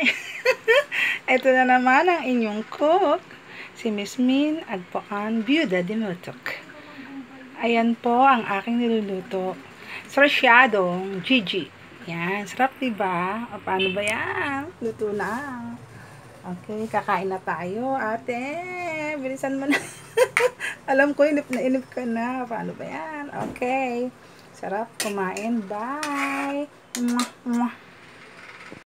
Hi! Ito na naman ang inyong cook, si Miss Min Agpoan Byuda Dimutok. Ayan po ang aking niluluto. Sarsyadong Gigi. Yan, sarap diba? O, paano ba yan? Luto na. Okay, kakain na tayo, ate. Bilisan mo na. Alam ko, inip na inip ka na. Paano ba yan? Okay. Sarap kumain. Bye! Mwah, mwah.